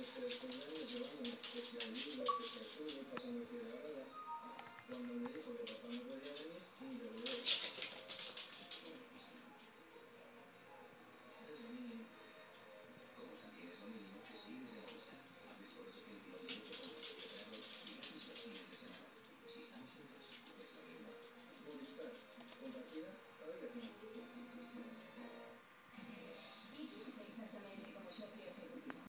este, estos años llevamos especialistas, especialistas, pergi ke apa?